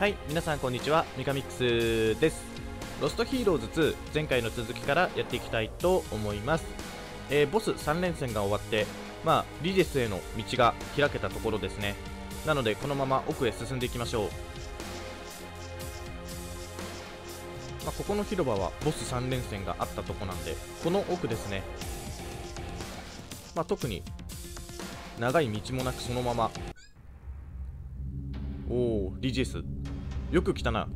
はい皆さんこんにちは。ミカミックスです。ロストヒーローズ2前回の続きからやっていきたいと思います、えーボス3連戦が終わってまあリジェスへの道が開けたところですね。なのでこのまま奥へ進んでいきましょう。まあ、ここの広場はボス3連戦があったとこなんでこの奥ですね。まあ、特に長い道もなくそのまま。おおリジェス。よく来たな。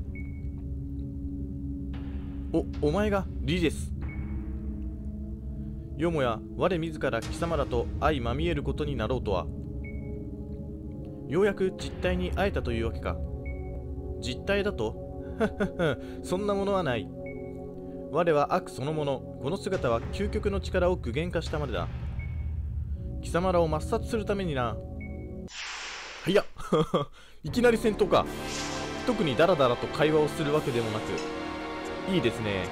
おお前がリジェスよもや我自ら貴様らと相まみえることになろうとは。ようやく実態に会えたというわけか。実態だとそんなものはない。我は悪そのものこの姿は究極の力を具現化したまでだ。貴様らを抹殺するためにな。はいや いきなり戦闘か。特にダラダラと会話をするわけでもなくいいですね。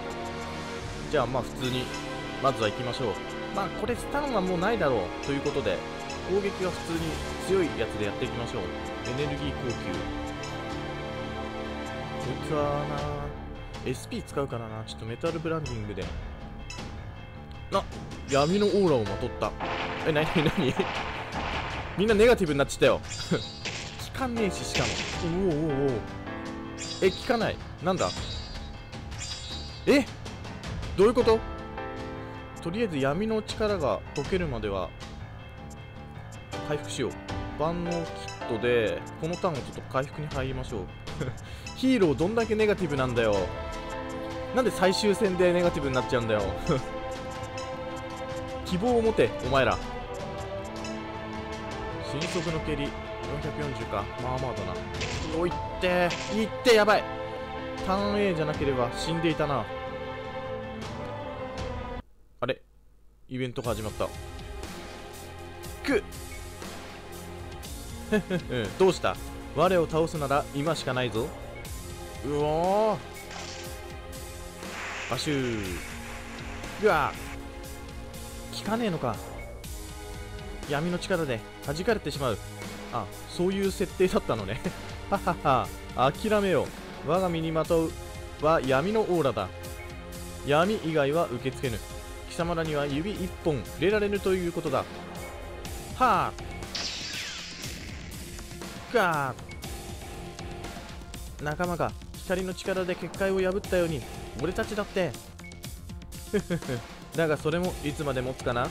じゃあまあ普通にまずは行きましょう。まあこれスタンはもうないだろうということで攻撃は普通に強いやつでやっていきましょう。エネルギー供給。こいつはな SP 使うからな。ちょっとメタルブランディングで。あ闇のオーラをまとった。えなになに？みんなネガティブになっちゃったよ。効かねえししかも。おおおおおえ効かない。なんだ？え？どういうこと？とりあえず闇の力が解けるまでは回復しよう。万能キットでこのターンをちょっと回復に入りましょう。ヒーローどんだけネガティブなんだよ。なんで最終戦でネガティブになっちゃうんだよ。希望を持てお前ら。新速の蹴り440か。まあまあだな。おい。っっていってやばい。ターン A じゃなければ死んでいたな。あれ？イベントが始まった。くっ。どうした？我を倒すなら今しかないぞ。うおー。バシュー。うわ。効かねえのか。闇の力で弾かれてしまう。あそういう設定だったのね。ははは諦めよう。我が身にまとうは闇のオーラだ。闇以外は受け付けぬ。貴様らには指一本触れられぬということだ。はあ。か仲間が光の力で結界を破ったように俺たちだって。ふふふ。だがそれもいつまで持つかな。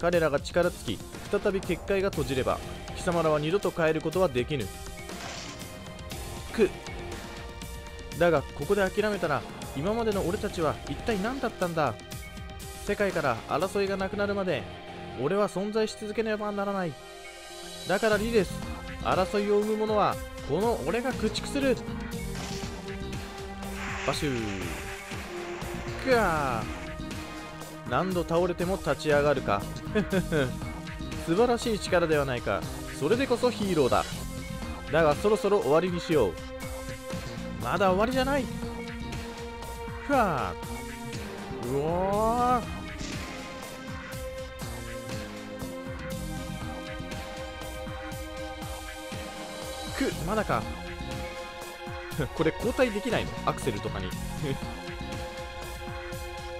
彼らが力尽き再び結界が閉じれば貴様らは二度と帰ることはできぬ。く。だがここで諦めたら今までの俺たちは一体何だったんだ？世界から争いがなくなるまで俺は存在し続けねばならない。だからリです争いを生む者はこの俺が駆逐する。バシュー。くわ何度倒れても立ち上がるか？素晴らしい力ではないか。それでこそヒーローだ。だがそろそろ終わりにしよう。まだ終わりじゃない。ふわ。うおー。くまだか。これ交代できないの？アクセルとかに。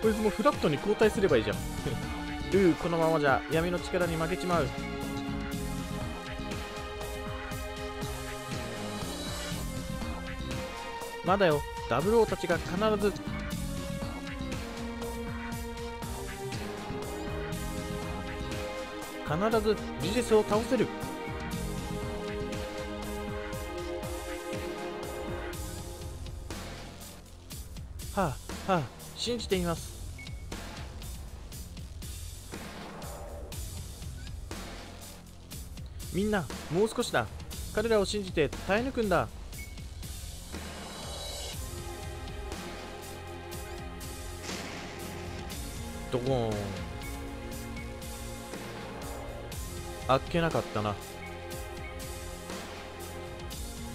こいつもフラットに交代すればいいじゃん。うーこのままじゃ闇の力に負けちまう。まだよ。ダブルオーたちが必ず。必ずリジェスを倒せる。はあはあ信じています。みんなもう少しだ。彼らを信じて耐え抜くんだ。ドゴーン。あっけなかったな。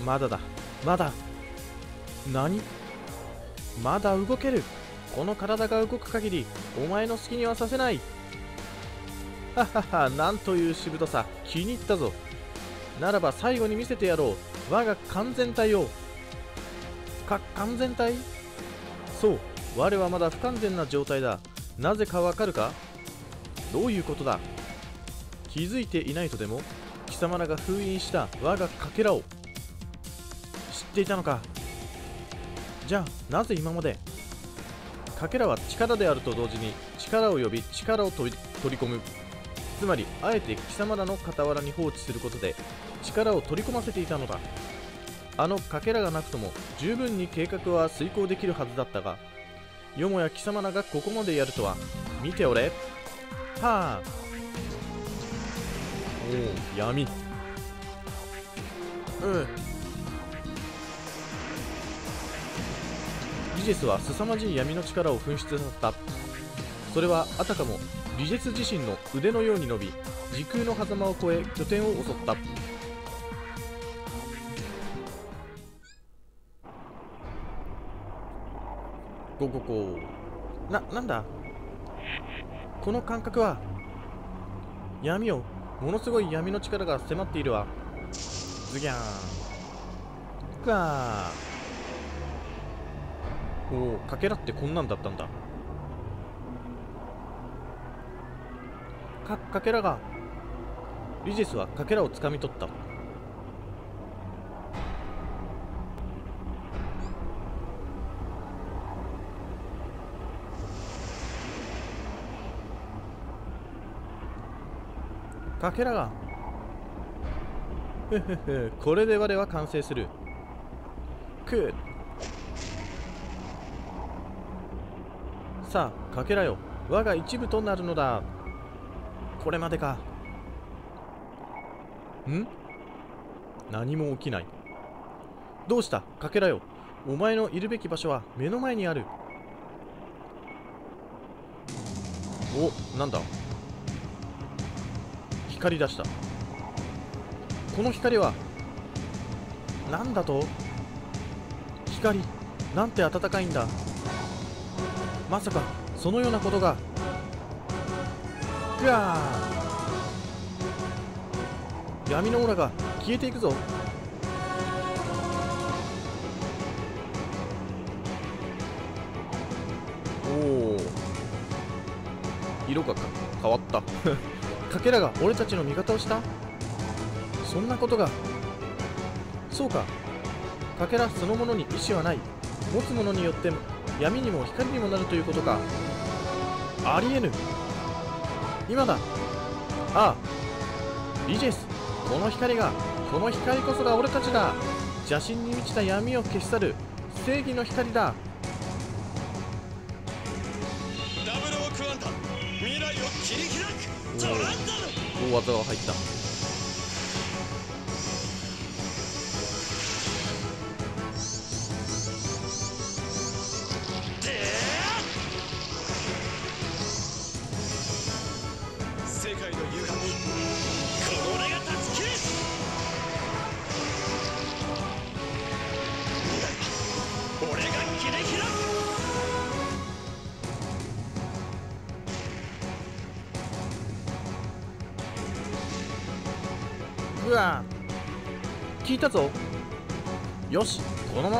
まだだ。まだ。何？まだ動ける。この体が動く限りお前の好きにはさせない。はははなんというしぶとさ。気に入ったぞ。ならば最後に見せてやろう。我が完全体を。か完全体？そう。我はまだ不完全な状態だ。なぜかわかるか？どういうことだ？気づいていないとでも貴様らが封印した我がかけらを知っていたのか？じゃあなぜ今まで？かけらは力であると同時に力を呼び力を取り取り込む。つまりあえて貴様らの傍らに放置することで力を取り込ませていたのだ。あのかけらがなくとも十分に計画は遂行できるはずだったがよもや貴様らがここまでやるとは。見ておれ。はあ。おお闇。うん。リジェスは凄まじい闇の力を噴出させた。それはあたかもリジェス自身の腕のように伸び時空の狭間を越え拠点を襲ったゴゴゴな、なんだ？この感覚は闇をものすごい闇の力が迫っているわ。ズギャン。ガーおおかけらってこんなんだったんだ。かかけらが。リジスはかけらをつかみ取った。かけらが。ふふふ。これで我は完成する。くさあかけらよ。我が一部となるのだ。これまでか。ん？何も起きない。どうした？かけらよ。お前のいるべき場所は目の前にある。おなんだ？光り出した。この光は何だと？光。なんて暖かいんだ？まさかそのようなことが。ぐわー。闇のオーラが消えていくぞ。おお色が変わった。かけらが俺たちの味方をした？そんなことが。そうか。かけらそのものに意志はない。持つものによって闇にも光にもなるということか。ありえぬ。今だ。ああ。リジェス。この光が。この光こそが俺たちだ。邪神に満ちた闇を消し去る。正義の光だ。ダブルオークワンダ未来を切り開大技が入った。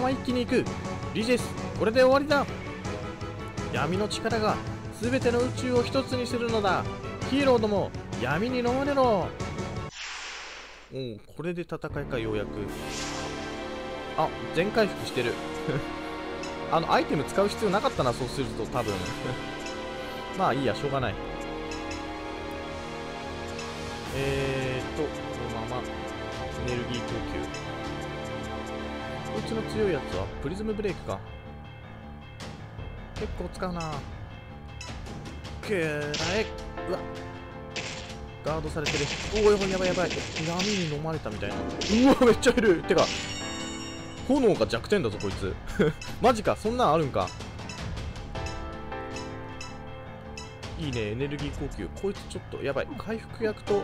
一気に行く。リジェスこれで終わりだ。闇の力が全ての宇宙を一つにするのだ。ヒーローども闇に飲まれろ。おおこれで戦いかようやく。あ全回復してる。あのアイテム使う必要なかったなそうすると多分。まあいいやしょうがない。えーと、このままエネルギー供給。こいつの強いやつはプリズムブレイクか。結構使うなくらえうわガードされてる。おお、やばいやばいやばい。闇に飲まれたみたいな。うわ、めっちゃいる。てか、炎が弱点だぞ、こいつ。マジか、そんなんあるんか。いいね、エネルギー供給。こいつちょっとやばい。回復薬と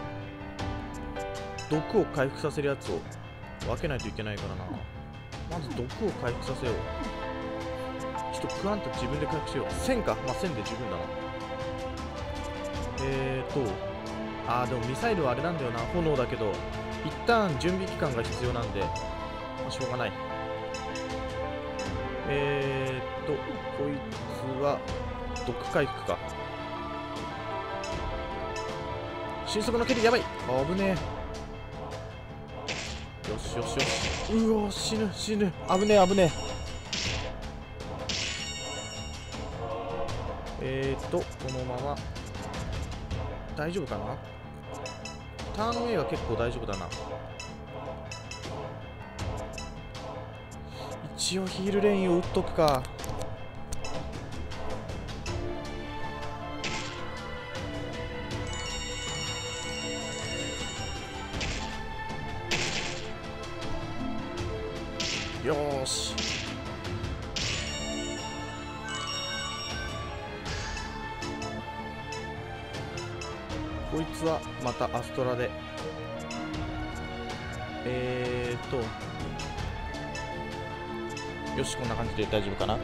毒を回復させるやつを分けないといけないからな。まず毒を回復させよう。ちょっと食わんと自分で回復しよう。1000か？まあ、1000で十分だな。えーと、あーでもミサイルはあれなんだよな。炎だけど、一旦準備期間が必要なんで、まあ、しょうがない。えー、とこいつは毒回復か迅速の蹴りやばい危ねえよしよしよし。うお死ぬ死ぬ。危ねえ危ねえ。えー、っとこのまま。大丈夫かな？ターン A は結構大丈夫だな。一応ヒールレインを打っとくか。たアストラで。えーと。よしこんな感じで大丈夫かな？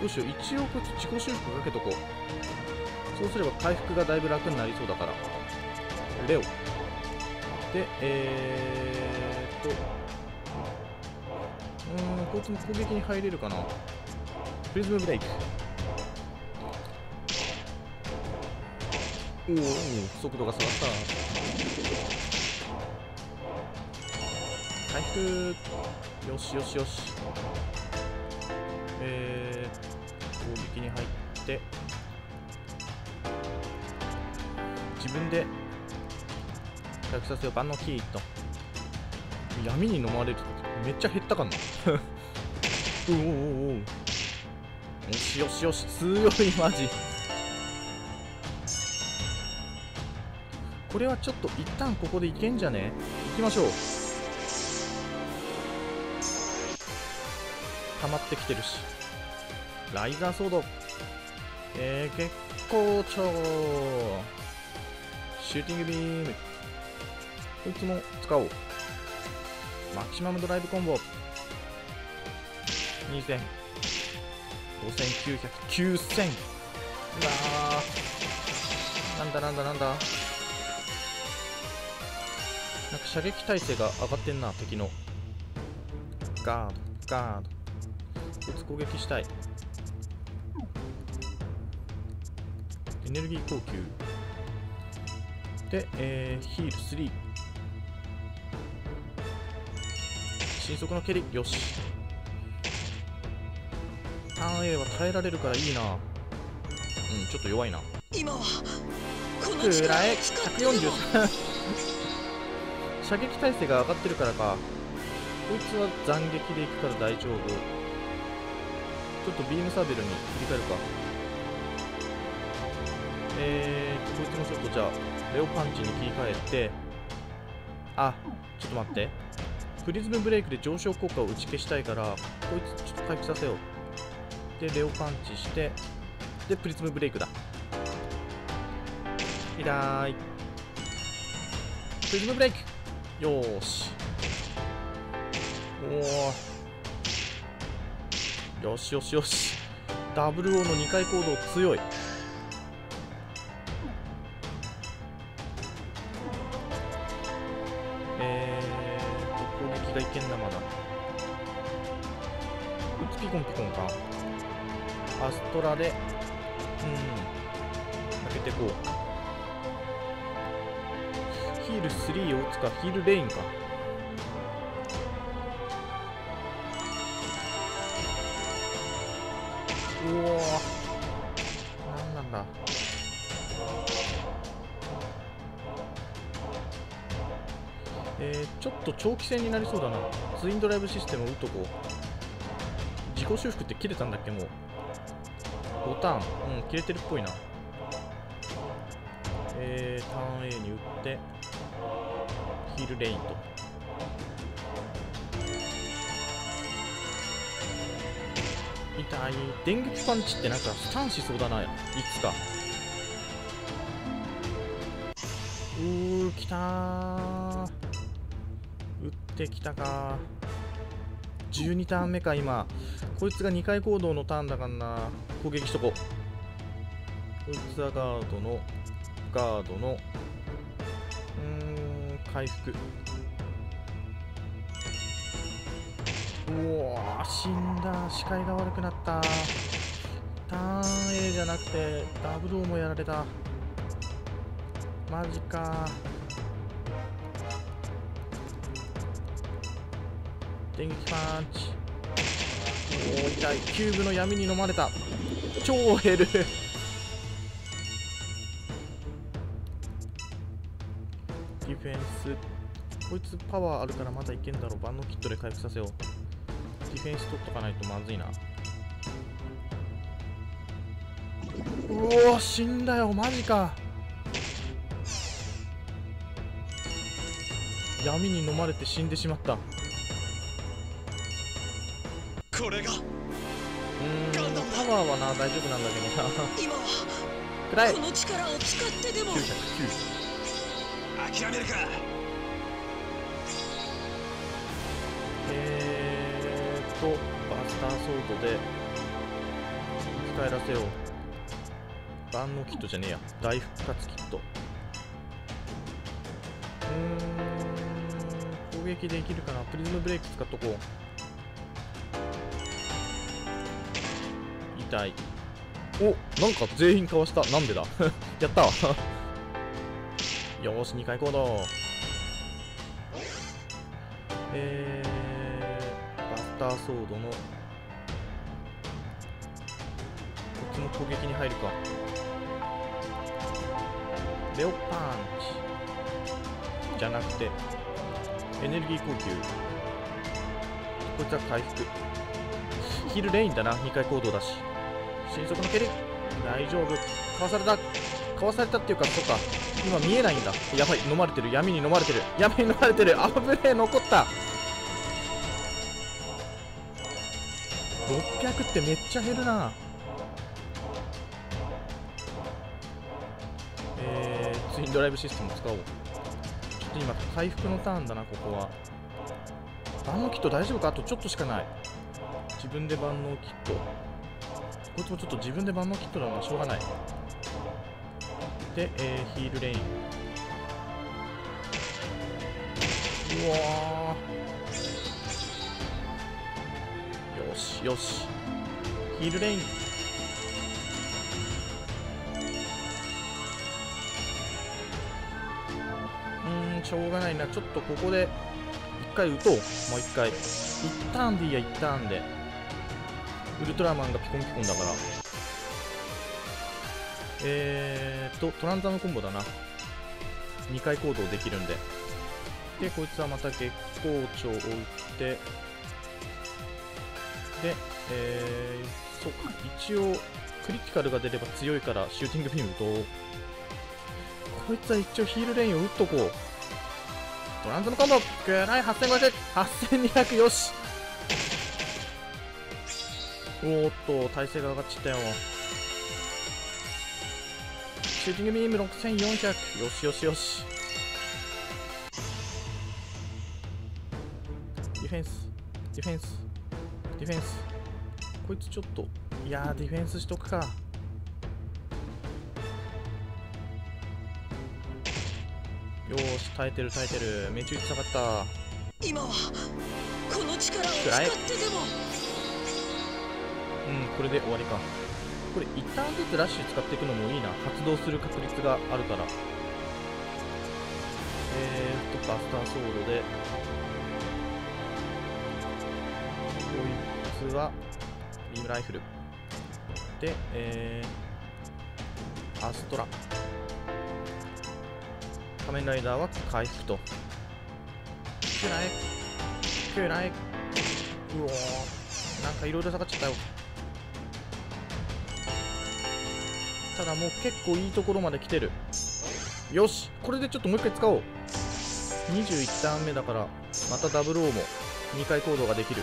どうしよう一応こっち自己修復かけとこう。そうすれば回復がだいぶ楽になりそうだから。レオ。でえーっと。うんこいつも攻撃に入れるかな。プリズムブレイク。おお速度が下がった。回復。よしよしよし。させよう万能キーと。闇に飲まれるとめっちゃ減ったかな。おおおおよしよしよし強いマジ。これはちょっと一旦ここでいけんじゃね？行きましょう。溜まってきてるし。ライザーソード。えー、月光町シューティングビーム。こいつも使おう。マキシマムドライブコンボ。2000 5900 9000うわー。なんだなんだなんだ。なんか射撃耐性が上がってんな敵の。ガードガード。こいつ攻撃したい。エネルギー供給。で、えー、ヒール3迅速の蹴り。よし。ターン A は耐えられるからいいな。うんちょっと弱いな。今はこのえを使ってでも143射撃耐性が上がってるからか。こいつは斬撃でいくから大丈夫。ちょっとビームサーベルに切り替えるか。えーとこいつもちょっとじゃあレオパンチに切り替えて。あちょっと待ってプリズムブレイクで上昇効果を打ち消したいからこいつちょっと回復させよう。でレオパンチしてでプリズムブレイクだ。痛い。プリズムブレイク。よーし。おおよしよしよし。ダブル O の2回行動強い。かヒールレインか。うおー。なんなんだ。えー、ちょっと長期戦になりそうだな。ツインドライブシステムを打っとこう。自己修復って切れたんだっけもう。ボタン。うん切れてるっぽいな。えー、ターン A に打って。ヒールレインと。痛い。電撃パンチってなんかスタンしそうだな。いつか。うーきたー。打ってきたか。12ターン目か今。こいつが2回行動のターンだからな。攻撃しとこう。こいつはガードのガードの回復。うお死んだ。視界が悪くなった。ターン A じゃなくてダブル O もやられた。マジか。電撃パンチ。おー痛い。キューブの闇に飲まれた。超減るフェンス。こいつパワーあるからまだいけんだろ万能キットで回復させよう。ディフェンス取っとかないとまずいな。うお死んだよマジか。闇に飲まれて死んでしまった。うこれが。ーんパワーはな大丈夫なんだけどな。今は。この力を使ってでも。909諦めるか。えーっとバスターソードで使えらせよう。万能キットじゃねえや。大復活キット。うん攻撃できるかな。プリズムブレイク使っとこう。痛い。おなんか全員かわした。なんでだ？やったよし2回行動。えー、バスターソードのこっちも攻撃に入るか。レオパンチ。じゃなくてエネルギー呼吸。こいつは回復。ヒルレインだな2回行動だし。新速の蹴り。大丈夫。かわされた。かわされたっていうかそっか。今見えないんだ。やばい飲まれてる。闇に飲まれてる。闇に飲まれてる。危ねえ残った。600ってめっちゃ減るな。えー、ツインドライブシステム使おう。ちょっと今回復のターンだなここは。万能キット大丈夫か？あとちょっとしかない。自分で万能キット。こいつもちょっと自分で万能キットな。のはしょうがない。で、えー、ヒールレイン。うわー。よしよし。ヒールレイン。うんしょうがないな。ちょっとここで一回打とう。もう一回。一ターンでいいや一ターンで。ウルトラマンがピコンピコンだから。えーっとトランザムコンボだな。2回行動できるんで。でこいつはまた月光町を打って。でえー、そうか一応クリティカルが出れば強いからシューティングビームとこいつは一応ヒールレインを打っとこう。トランザムコンボぐらい8500 8200よし。おーっと耐性が上がっちゃったよ。シューティングビーム6400よしよしよし。ディフェンスディフェンス。ディフェンス。こいつちょっといやーディフェンスしとくか。よーし耐えてる耐えてる。命中率下がった。今はこの力を使ってでも。うんこれで終わりかこれ一旦ずつラッシュ使っていくのもいいな。発動する確率があるから。えーっとバスターソードで。こいつはビームライフル。でえー、アストラ。仮面ライダーは回復と。くらえ。くらえ。うおー。なんかいろいろ下がっちゃったよ。ただもう結構いいところまで来てる。よしこれでちょっともう一回使おう。21ターン目だからまたダブル O も2回行動ができる。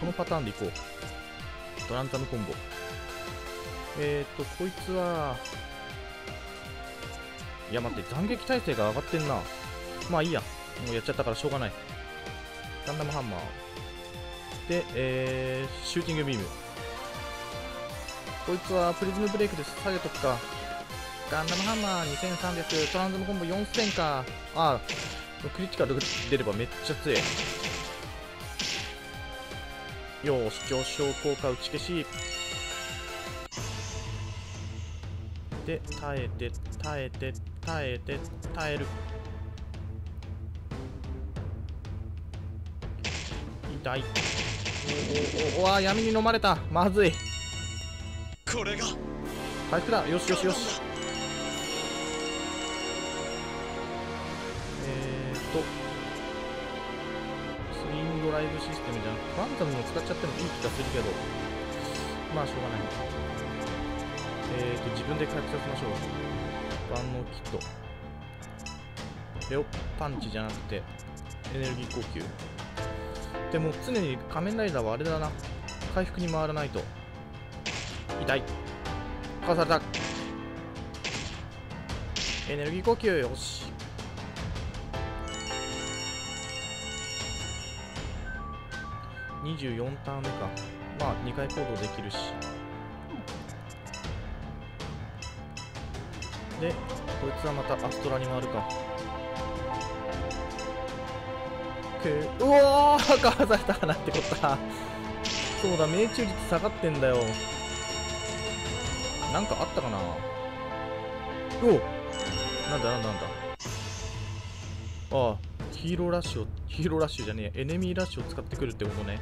このパターンでいこう。ドランタムコンボ。えーとこいつはいや待って斬撃耐性が上がってんな。まあいいや。もうやっちゃったからしょうがない。ガンダムハンマー。で、えー、シューティングビーム。こいつはプリズムブレイクで下げとくか。ガンダムハンマー2300トランズムコンボ4000か。あクリティカル出ればめっちゃ強い。よし上昇効果打ち消し。で耐えて耐えて耐えて耐える。痛い。おおおおわ闇に飲まれた。まずい。これが。回復だよしよしよし。えーと。スイングドライブシステムじゃなくてファントムも使っちゃってもいい気がするけど。まあしょうがない。えーと自分で回復させましょう。万能キット。レオパンチじゃなくてエネルギー呼吸でも常に仮面ライダーはあれだな。回復に回らないと痛い。かわされた。エネルギー呼吸よし。24ターン目か。まあ2回行動できるし。でこいつはまたアストラに回るか。くうおーかわされた。なってこった。そうだ命中率下がってんだよ。なんかあったかな？お。なんだなんだなんだ。ああヒーローラッシュをヒーローラッシュじゃねえエネミーラッシュを使ってくるってことね。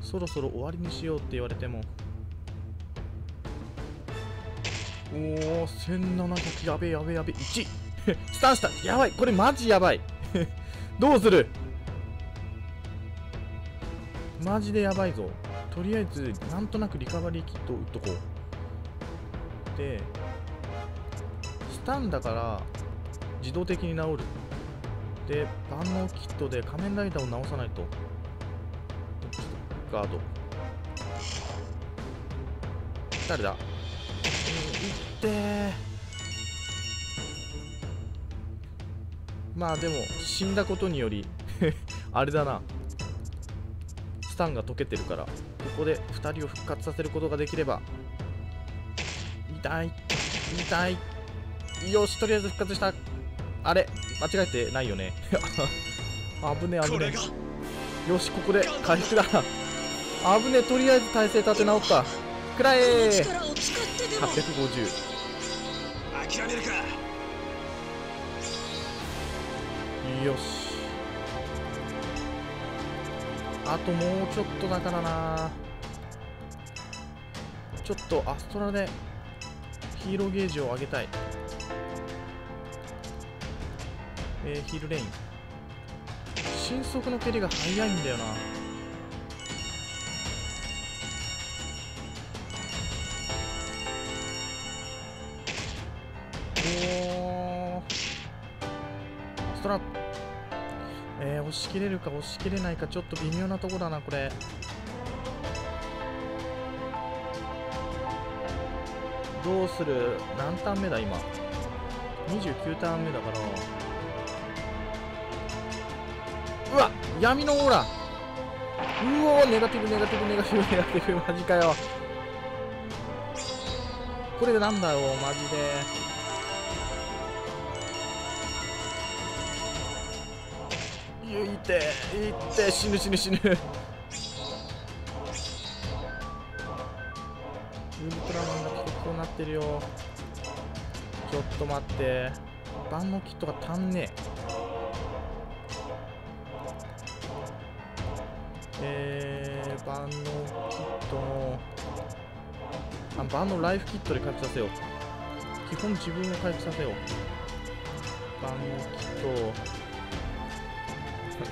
そろそろ終わりにしようって言われても。おお1700やべえやべえやべえ。1 スタンしたやばい。これマジやばい。どうする？マジでやばいぞ。とりあえずなんとなくリカバリーキットを打っとこうでスタンだから自動的に治る。で万能キットで仮面ライダーを直さないと。ガード。誰だ？うんいって。まあでも死んだことにより あれだな。スタンが溶けてるからここで2人を復活させることができれば痛い。痛い。よしとりあえず復活した。あれ間違えてないよね。危ねえ危ねよしここで回復だ。危ねえとりあえず体勢立て直った。くらこえの力を使ってでも。850諦めるか。よし。あともうちょっとだからな。ちょっとアストラでヒーローゲージを上げたい。えー、ヒールレイン。新速の蹴りが速いんだよな。おー。ストラップ。えー、押し切れるか押し切れないかちょっと微妙なとこだなこれ。どうする？何ターン目だ？今。29ターン目だから。うわ闇のオーラ。うおネガティブネガティブネガティブネガティブ。マジかよ。これでなんだよマジで。いっていって死ぬ死ぬ死ぬ。ってるよ。ちょっと待って。万能キットが足んねえ。えー、万能キットのあ万能ライフキットで回復させよう。基本自分を回復させよう。万能キット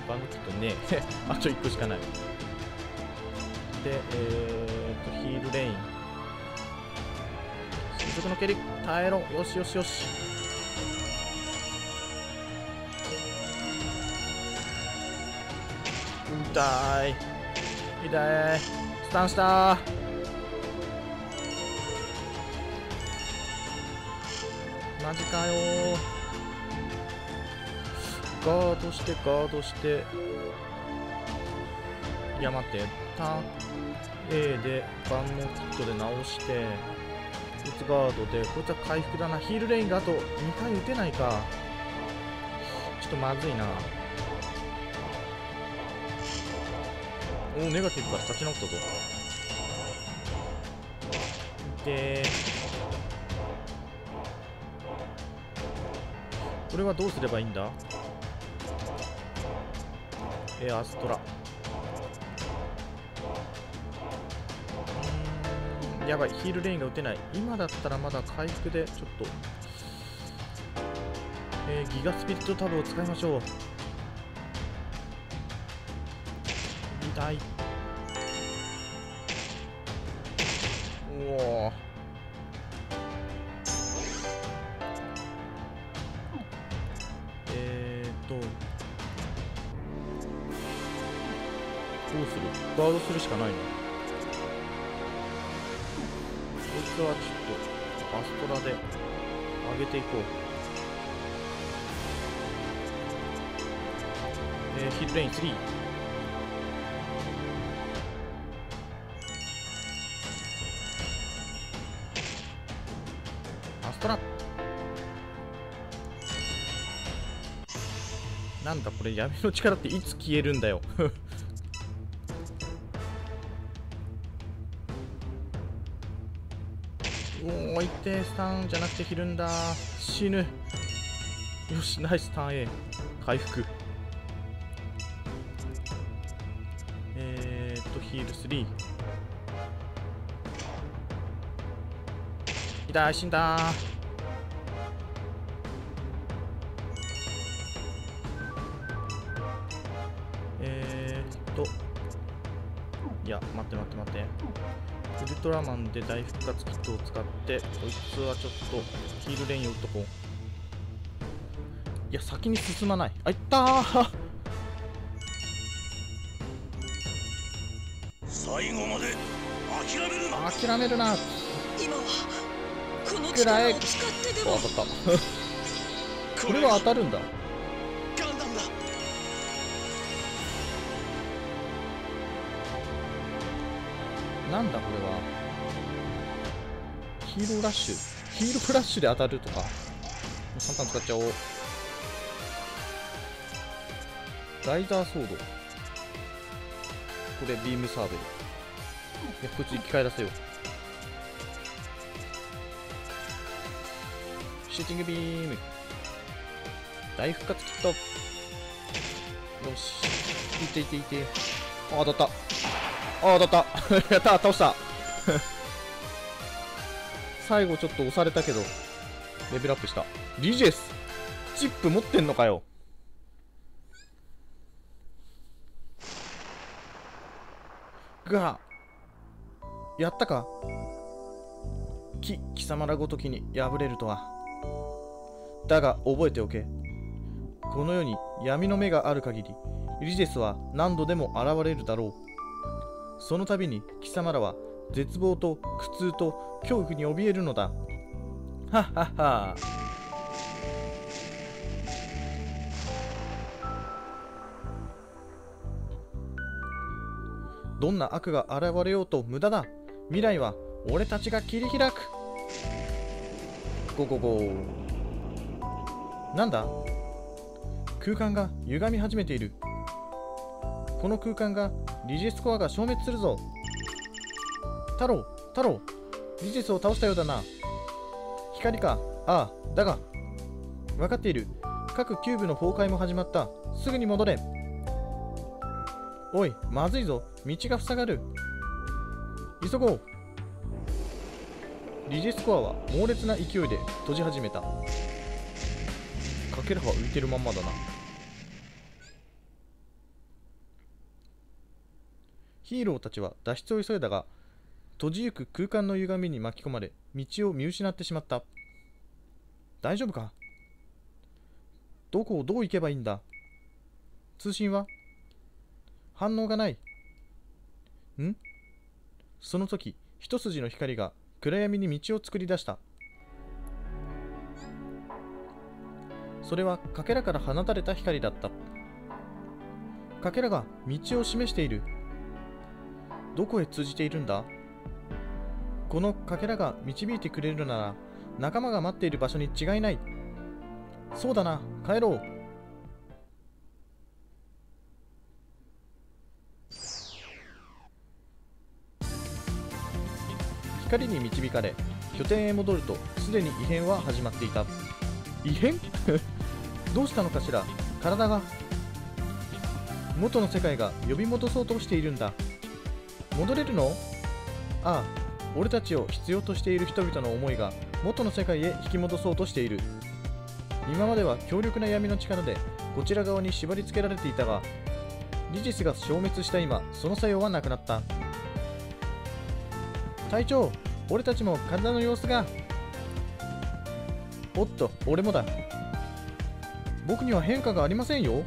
バンドキットね あと1個しかない。でえー、とヒールレイン。新速の蹴り耐えろ。よしよしよし。痛い。痛い。スタンしたマジかよ。ガードしてガードして。いや待って。ターン A で万能キットで直してこいつガードでこいつは回復だな。ヒールレインがあと2回打てないか。ちょっとまずいな。おおネガティブから立ち直ったぞ。でこれはどうすればいいんだ？えアストラ。やばいヒールレインが打てない。今だったらまだ回復でちょっと。えーギガスピリットタブを使いましょう。痛い。おおえーっと。どうする？ガードするしかないのこいつはちょっとアストラで上げていこう。えー、ヒルレイン3アストラ。なんだこれ闇の力っていつ消えるんだよ。てスタンじゃなくてひるんだ死ぬ。よしナイスターン A 回復。えー、っとヒール3痛い死んだいや待って待って待って。ウルトラマンで大復活キットを使ってこいつはちょっとヒールレインを打っとこう。いや先に進まない。あいったー。最後まで諦めるな。諦めるな。今はこの力を使ってでも。これは当たるんだなんだこれは。ヒーローラッシュ。ヒーローラッシュで当たるとか。3ターン使っちゃおう。ライザーソード。これビームサーベル。いやこいつ生き返らせよう。シューティングビーム。大復活キット。よし。いていていて。あ当たった。あ当たった。やった倒した。最後ちょっと押されたけどレベルアップした。リジェスチップ持ってんのかよ。がやったか？き貴様らごときに敗れるとは。だが覚えておけ。この世に闇の目がある限りリジェスは何度でも現れるだろう。その度に貴様らは絶望と苦痛と恐怖に怯えるのだ。はっはっは。どんな悪が現れようと無駄だ。未来は俺たちが切り開く。ゴゴゴなんだ？空間が歪み始めている。この空間がリジェスコアが消滅するぞ。太郎太郎リジェスを倒したようだな。光か。ああだが。分かっている。各キューブの崩壊も始まった。すぐに戻れ。おいまずいぞ。道が塞がる。急ごう。リジェスコアは猛烈な勢いで閉じ始めた。かけらは浮いてるまんまだな。ヒーローたちは脱出を急いだが閉じゆく空間の歪みに巻き込まれ道を見失ってしまった。大丈夫か？どこをどう行けばいいんだ？通信は？反応がない。ん？その時一筋の光が暗闇に道を作り出した。それはかけらから放たれた光だった。かけらが道を示している。どこへ通じているんだ？このかけらが導いてくれるなら仲間が待っている場所に違いない。そうだな帰ろう。光に導かれ拠点へ戻るとすでに異変は始まっていた。異変？どうしたのかしら？体が元の世界が呼び戻そうとしているんだ戻れるの？ああ俺たちを必要としている人々の思いが元の世界へ引き戻そうとしている。今までは強力な闇の力でこちら側に縛り付けられていたがリジスが消滅した今その作用はなくなった。隊長俺たちも体の様子が。おっと俺もだ。僕には変化がありませんよ。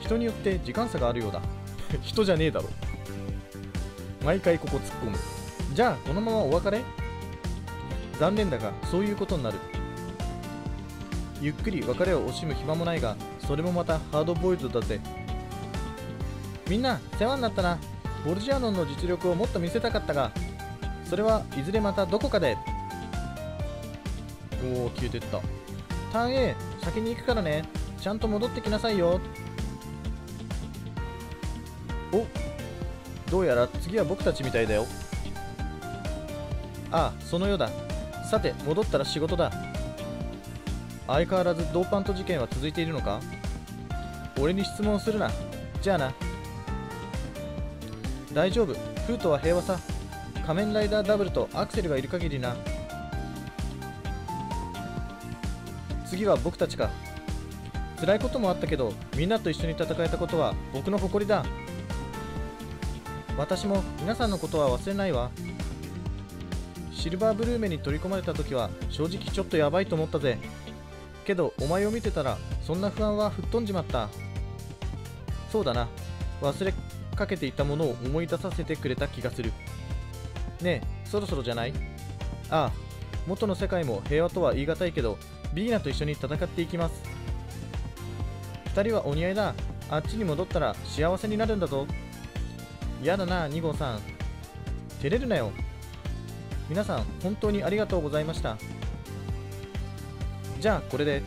人によって時間差があるようだ。人じゃねえだろ。毎回ここ突っ込む。じゃあこのままお別れ？残念だがそういうことになる。ゆっくり別れを惜しむ暇もないがそれもまたハードボイルドだぜ。みんな世話になったな。ボルジアノンの実力をもっと見せたかったがそれはいずれまたどこかで。おお消えてった。ターン A 先に行くからね。ちゃんと戻ってきなさいよ。どうやら次は僕たちみたいだよ。ああそのようだ。さて戻ったら仕事だ。相変わらずドーパント事件は続いているのか？俺に質問するな。じゃあな。大丈夫。フートは平和さ。仮面ライダーダブルとアクセルがいる限りな。次は僕たちか。辛いこともあったけどみんなと一緒に戦えたことは僕の誇りだ。私も皆さんのことは忘れないわ。シルバーブルーメに取り込まれた時は正直ちょっとやばいと思ったぜ。けどお前を見てたらそんな不安は吹っ飛んじまった。そうだな。忘れかけていたものを思い出させてくれた気がする。ねえそろそろじゃない？ああ元の世界も平和とは言い難いけどビーナと一緒に戦っていきます。2人はお似合いだ。あっちに戻ったら幸せになるんだぞ。やだな2号さん。照れるなよ。皆さん本当にありがとうございました。じゃあこれで。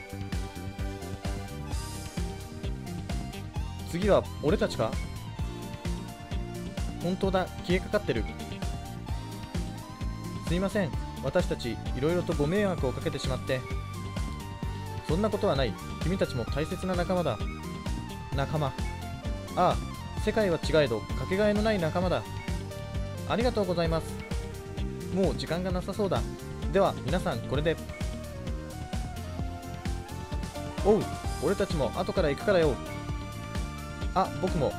次は俺たちか？本当だ消えかかってる。すいません。私たちいろいろとご迷惑をかけてしまって。そんなことはない。君たちも大切な仲間だ。仲間。ああ世界は違えどかけがえのない仲間だ。ありがとうございます。もう時間がなさそうだ。では皆さんこれで。おう俺たちも後から行くからよ。あ僕も。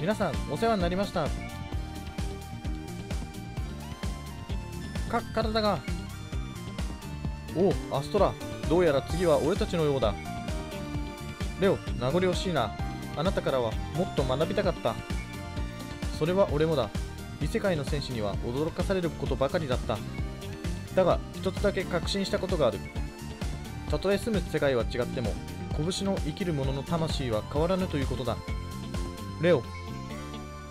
皆さんお世話になりました。か体が。おおアストラ。どうやら次は俺たちのようだ。レオ名残惜しいな。あなたからはもっと学びたかった。それは俺もだ。異世界の戦士には驚かされることばかりだった。だが一つだけ確信したことがある。たとえ住む世界は違っても拳の生きる者の魂は変わらぬということだ。レオ。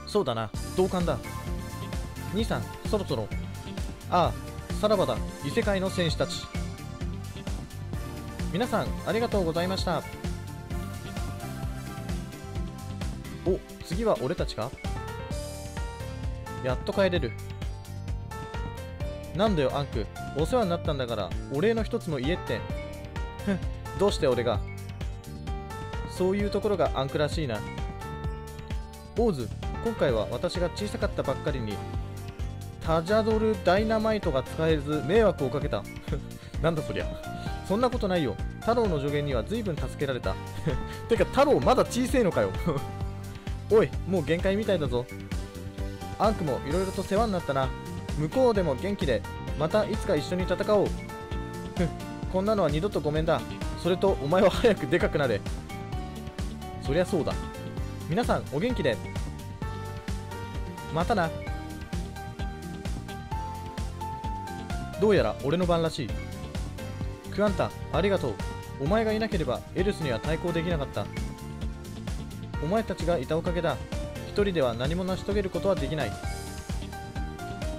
そうだな。同感だ。兄さんそろそろ。ああさらばだ。異世界の戦士たち。皆さんありがとうございました。お次は俺たちか？やっと帰れる。なんだよアンク。お世話になったんだからお礼の一つも言えって。ふんどうして俺が？そういうところがアンクらしいな。オーズ今回は私が小さかったばっかりにタジャドルダイナマイトが使えず迷惑をかけた。なんだそりゃ。そんなことないよ。太郎の助言には随分助けられた。てか太郎まだ小せえのかよ。おいもう限界みたいだぞ。アンクもいろいろと世話になったな。向こうでも元気でまたいつか一緒に戦おう。ふんこんなのは二度とごめんだ。それとお前は早くでかくなれ。そりゃそうだ。皆さんお元気で。またな。どうやら俺の番らしい。クアンタありがとう。お前がいなければエルスには対抗できなかった。お前たちがいたおかげだ。一人では何も成し遂げることはできない。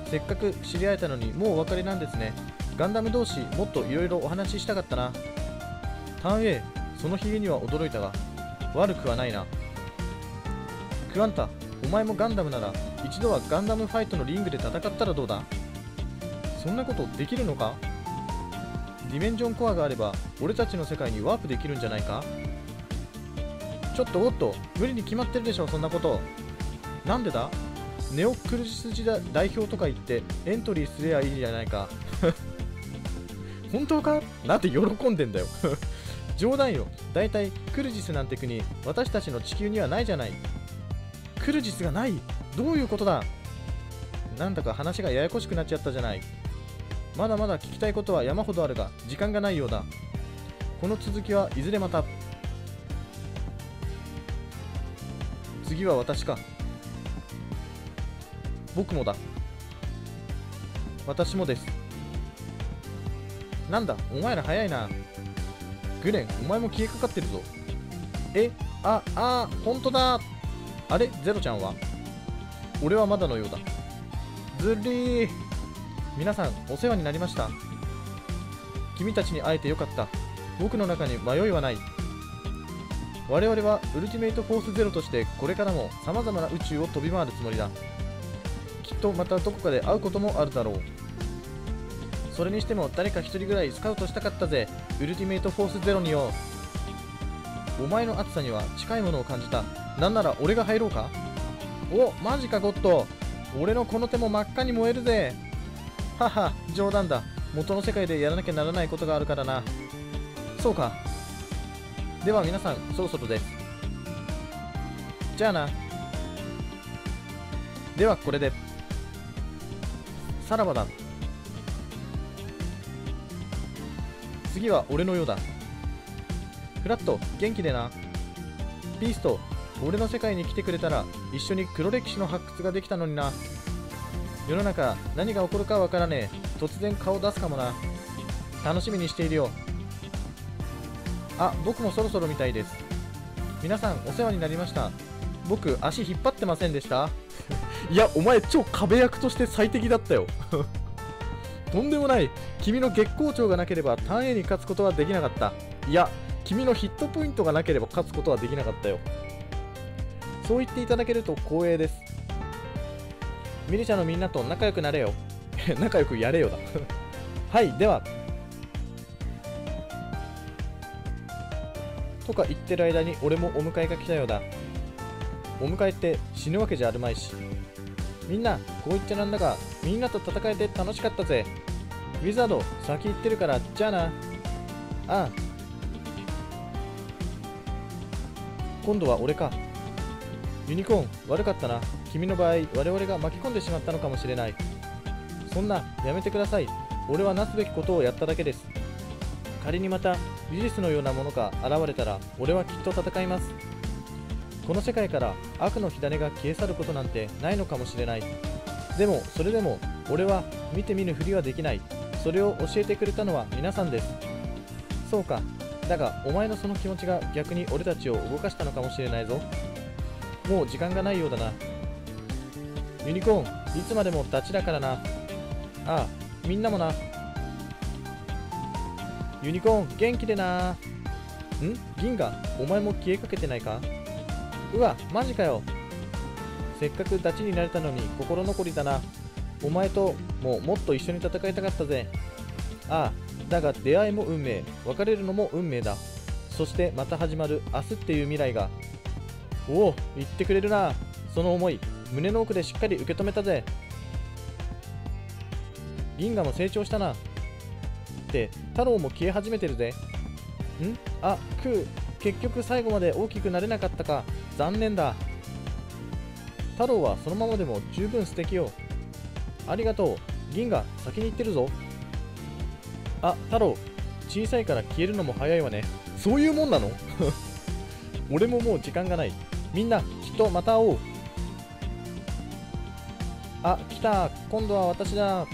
せっかく知り合えたのにもうお別れなんですね。ガンダム同士もっといろいろお話ししたかったな。ターン A そのヒゲには驚いたが悪くはないな。クワンタお前もガンダムなら一度はガンダムファイトのリングで戦ったらどうだ？そんなことできるのか？ディメンジョンコアがあれば俺たちの世界にワープできるんじゃないか？ちょっとおっと無理に決まってるでしょそんなこと。なんでだ？ネオクルジス時代代表とか言ってエントリーすりゃいいじゃないか。本当か？なんて喜んでんだよ。冗談よ。だいたいクルジスなんて国私たちの地球にはないじゃない。クルジスがない？どういうことだ？なんだか話がややこしくなっちゃったじゃない。まだまだ聞きたいことは山ほどあるが時間がないようだ。この続きはいずれまた次は私か。僕もだ。私もです。なんだお前ら早いな。グレンお前も消えかかってるぞ。えああ本当だ。あれゼロちゃんは？俺はまだのようだ。ずりー皆さんお世話になりました。君たちに会えてよかった。僕の中に迷いはない。我々はウルティメイトフォースゼロとしてこれからも様々な宇宙を飛び回るつもりだ。きっとまたどこかで会うこともあるだろう。それにしても誰か一人ぐらいスカウトしたかったぜ。ウルティメイトフォースゼロによお前の熱さには近いものを感じた。なんなら俺が入ろうか？おマジかゴッド。俺のこの手も真っ赤に燃えるぜ。はは冗談だ。元の世界でやらなきゃならないことがあるからな。そうか。では皆さんそろそろで。すじゃあな。ではこれで。さらばだ。次は俺のようだ。フラット元気でな。ビースト俺の世界に来てくれたら一緒に黒歴史の発掘ができたのにな。世の中何が起こるかわからねえ。突然顔出すかもな。楽しみにしているよ。あ僕もそろそろみたいです。皆さんお世話になりました。僕足引っ張ってませんでした？いやお前超壁役として最適だったよ。とんでもない。君の月光町がなければ単 A に勝つことはできなかった。いや君のヒットポイントがなければ勝つことはできなかったよ。そう言っていただけると光栄です。ミリシャのみんなと仲良くなれよ。仲良くやれよだ。はいではとか言ってる間に俺もお迎えが来たようだ。お迎えって死ぬわけじゃあるまいし。みんなこう言っちゃなんだがみんなと戦えて楽しかったぜ。ウィザード先行ってるからじゃあな。ああ。今度は俺か。ユニコーン悪かったな。君の場合我々が巻き込んでしまったのかもしれない。そんなやめてください。俺はなすべきことをやっただけです。仮にまたビジスのようなものが現れたら俺はきっと戦います。この世界から悪の火種が消え去ることなんてないのかもしれない。でもそれでも俺は見て見ぬふりはできない。それを教えてくれたのは皆さんです。そうか。だがお前のその気持ちが逆に俺たちを動かしたのかもしれないぞ。もう時間がないようだな。ユニコーンいつまでもダチだからな。ああみんなもな。ユニコーン元気でな。ん？銀河お前も消えかけてないか？うわマジかよ。せっかくダチになれたのに心残りだな。お前とももっと一緒に戦いたかったぜ。ああだが出会いも運命。別れるのも運命だ。そしてまた始まる明日っていう未来が。おお言ってくれるな。その思い胸の奥でしっかり受け止めたぜ。銀河も成長したな。って太郎も消え始めてるぜ。ん？あクー。結局最後まで大きくなれなかったか。残念だ。太郎はそのままでも十分素敵よ。ありがとう。銀河先に行ってるぞ。あ太郎。小さいから消えるのも早いわね。そういうもんなの？俺ももう時間がない。みんなきっとまた会おう。あ来た。今度は私だ。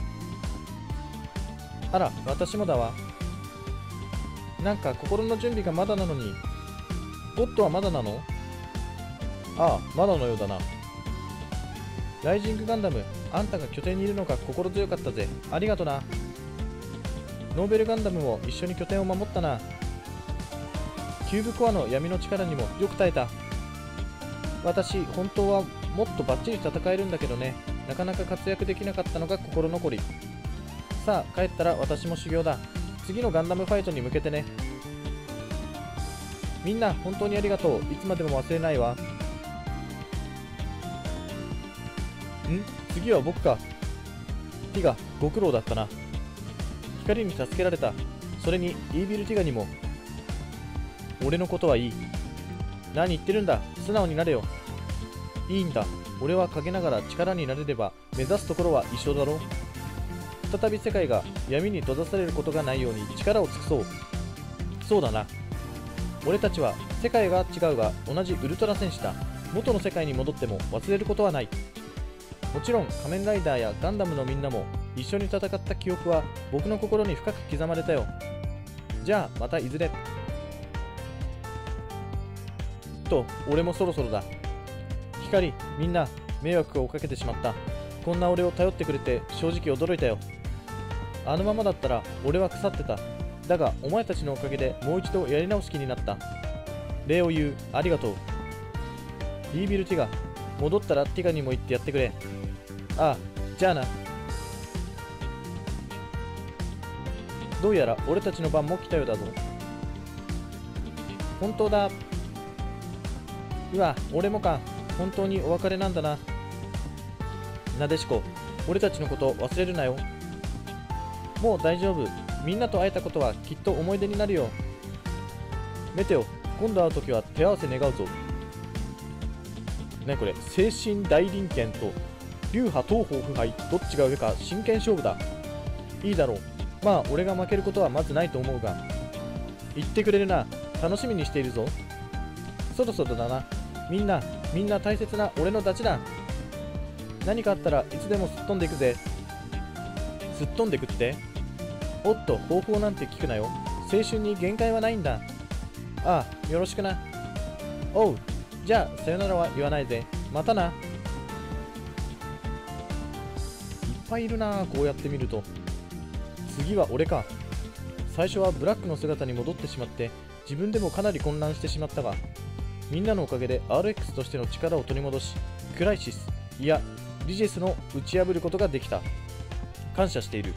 あら私もだわ。なんか心の準備がまだなのにゴッドはまだなの？ああまだのようだな。ライジングガンダムあんたが拠点にいるのが心強かったぜ。ありがとな。ノーベルガンダムも一緒に拠点を守ったな。キューブコアの闇の力にもよく耐えた。私本当はもっとバッチリ戦えるんだけどね。なかなか活躍できなかったのが心残り。さあ帰ったら私も修行だ。次のガンダムファイトに向けてね。みんな本当にありがとう。いつまでも忘れないわ。ん？次は僕か。ティガご苦労だったな。光に助けられた。それにイービルティガにも。俺のことはいい。何言ってるんだ。素直になれよ。いいんだ。俺は陰ながら力になれれば目指すところは一緒だろ。再び世界が闇に閉ざされることがないように力を尽くそう。そうだな。俺たちは世界が違うが同じウルトラ戦士だ。元の世界に戻っても忘れることはない。もちろん仮面ライダーやガンダムのみんなも一緒に戦った記憶は僕の心に深く刻まれたよ。じゃあまたいずれ。と俺もそろそろだ。光みんな迷惑をかけてしまった。こんな俺を頼ってくれて正直驚いたよ。あのままだったら俺は腐ってた。だがお前たちのおかげでもう一度やり直す気になった。礼を言う。ありがとう。リービルティガ戻ったらティガにも言ってやってくれ。ああじゃあな。どうやら俺たちの番も来たようだぞ。本当だ。うわ俺もか。本当にお別れなんだな。なでしこ。俺たちのこと忘れるなよ。もう大丈夫。みんなと会えたことはきっと思い出になるよ。メテオ今度会う時は手合わせ願うぞ。ねこれ？精神大臨剣と。流派東方腐敗どっちが上か真剣勝負だ。いいだろう。まあ俺が負けることはまずないと思うが。言ってくれるな。楽しみにしているぞ。そろそろだな。みんなみんな大切な俺のダチだ。何かあったらいつでもすっ飛んでいくぜ。すっ飛んでくって？おっと方法なんて聞くなよ。青春に限界はないんだ。ああよろしくな。おうじゃあさよならは言わないぜまたな。いっぱいいるなこうやって見ると。次は俺か。最初はブラックの姿に戻ってしまって自分でもかなり混乱してしまったがみんなのおかげで RX としての力を取り戻しクライシスいやリジェスの打ち破ることができた。感謝している。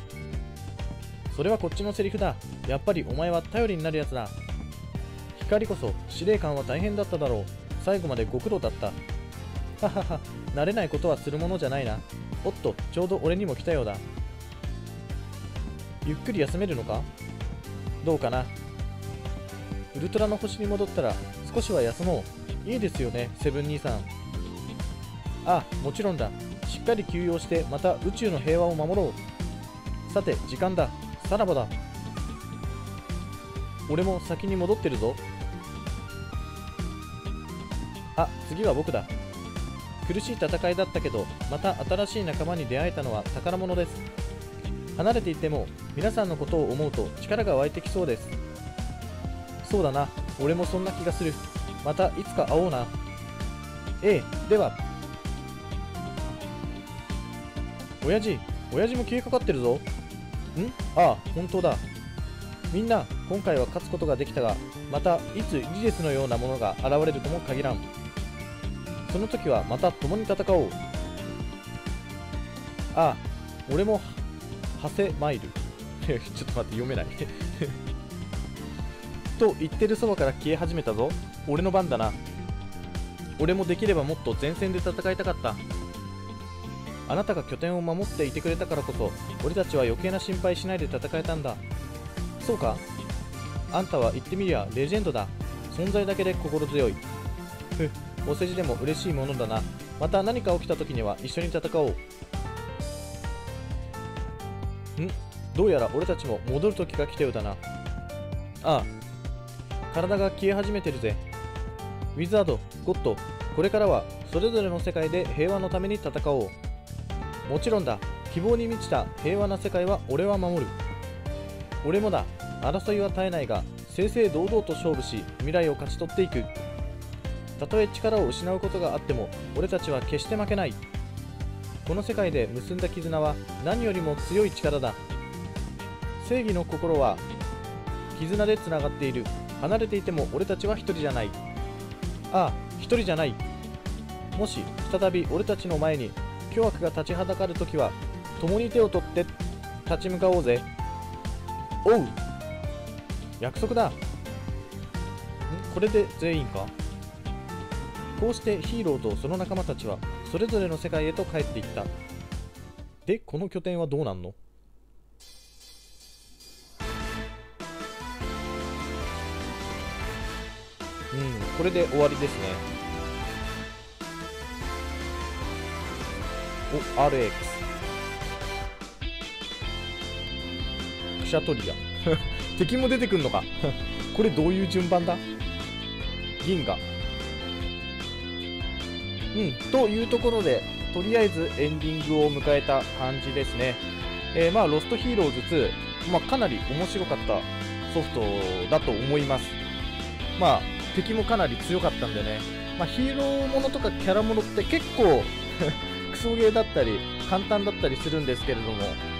それはこっちのセリフだ。やっぱりお前は頼りになるやつだ。光こそ司令官は大変だっただろう。最後までご苦労だった。ははは。慣れないことはするものじゃないな。おっとちょうど俺にも来たようだ。ゆっくり休めるのか？どうかな？ウルトラの星に戻ったら少しは休もう。いいですよねセブン兄さん。あもちろんだ。しっかり休養してまた宇宙の平和を守ろう。さて時間だ。さらばだ。俺も先に戻ってるぞ。あ次は僕だ。苦しい戦いだったけどまた新しい仲間に出会えたのは宝物です。離れていても皆さんのことを思うと力が湧いてきそうです。そうだな。俺もそんな気がする。またいつか会おうな。ええでは。親父親父も消えかかってるぞ。ああ本当だ。みんな今回は勝つことができたがまたいつリジェスのようなものが現れるとも限らん。その時はまた共に戦おう。ああ俺もハセマイルちょっと待って読めない。と言ってるそばから消え始めたぞ。俺の番だな。俺もできればもっと前線で戦いたかった。あなたが拠点を守っていてくれたからこそ俺たちは余計な心配しないで戦えたんだ。そうか。あんたは言ってみりゃレジェンドだ。存在だけで心強い。ふお世辞でも嬉しいものだな。また何か起きた時には一緒に戦おう。ん？どうやら俺たちも戻る時が来たようだな。ああ。体が消え始めてるぜ。ウィザードゴッドこれからはそれぞれの世界で平和のために戦おう。もちろんだ。希望に満ちた平和な世界は俺は守る。俺もだ。争いは絶えないが正々堂々と勝負し未来を勝ち取っていく。たとえ力を失うことがあっても俺たちは決して負けない。この世界で結んだ絆は何よりも強い力だ。正義の心は絆でつながっている。離れていても俺たちは一人じゃない。ああ一人じゃない。もし再び俺たちの前に巨悪が立ちはだかるときは共に手を取って立ち向かおうぜ。おう。約束だ。ん？これで全員か？こうしてヒーローとその仲間たちはそれぞれの世界へと帰っていった。でこの拠点はどうなんの？うんこれで終わりですねお RX クシャトリア敵も出てくんのか。これどういう順番だ？銀河。うん。というところでとりあえずエンディングを迎えた感じですね。えー、まあロストヒーローズ2、まあ、かなり面白かったソフトだと思います。まあ敵もかなり強かったんでね、まあ、ヒーローものとかキャラものって結構 クソゲーだったり簡単だったりするんですけれども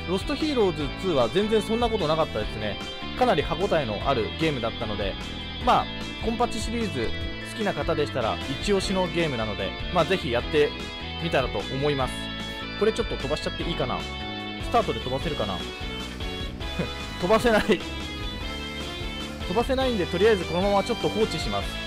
ロストヒーローズ2は全然そんなことなかったですね。かなり歯応えのあるゲームだったのでまあコンパチシリーズ好きな方でしたら一押しのゲームなのでまあぜひやってみたらと思います。これちょっと飛ばしちゃっていいかな。スタートで飛ばせるかな。飛ばせない。飛ばせないんでとりあえずこのままちょっと放置します。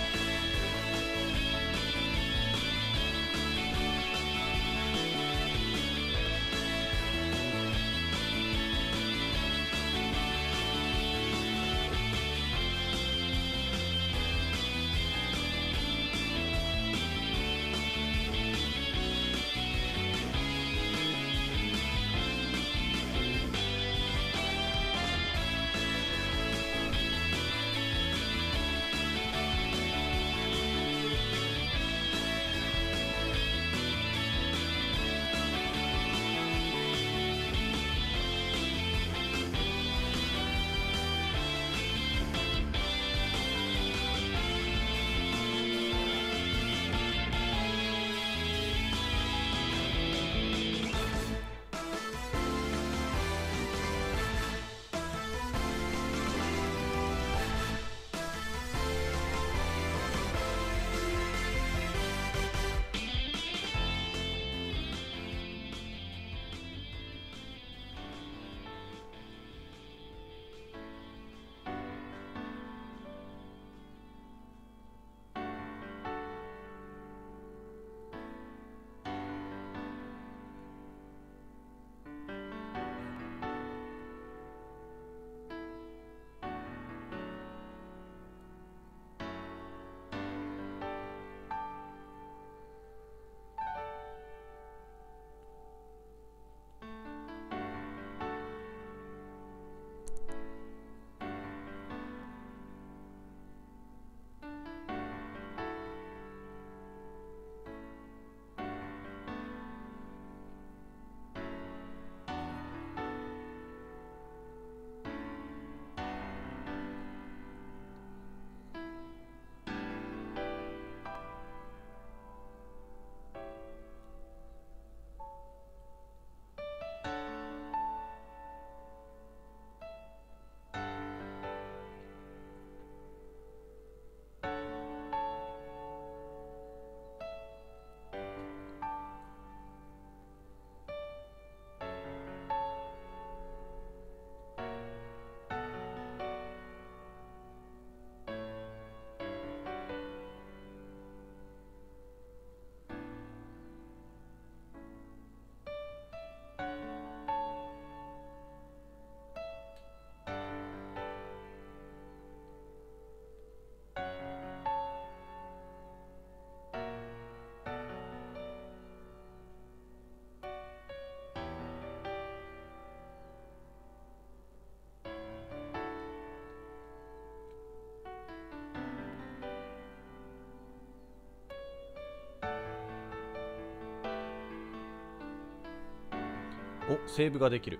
おセーブができる。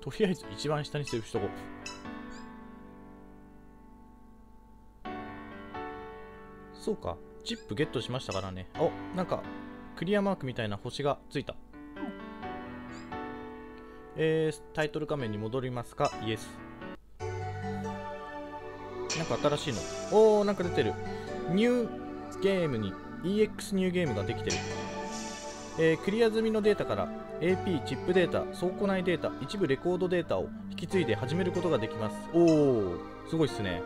とりあえず一番下にセーブしとこう。そうか。チップゲットしましたからね。おなんかクリアマークみたいな星がついた。えータイトル画面に戻りますか？イエス。なんか新しいの。おーなんか出てる。ニューゲームに EX ニューゲームができてる。えークリア済みのデータから AP チップデータ倉庫内データ一部レコードデータを引き継いで始めることができますおおすごいっすね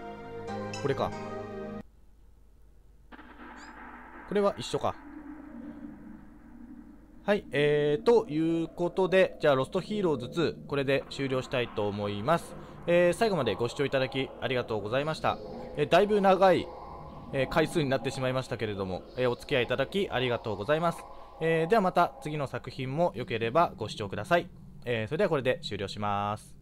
これかこれは一緒かはい、えー、ということで、じゃあ、ロストヒーローズ2、これで終了したいと思います。えー最後までご視聴いただきありがとうございました。えーだいぶ長い、えー回数になってしまいましたけれども、えーお付き合いいただきありがとうございます。えーではまた次の作品も良ければご視聴ください。えーそれではこれで終了します。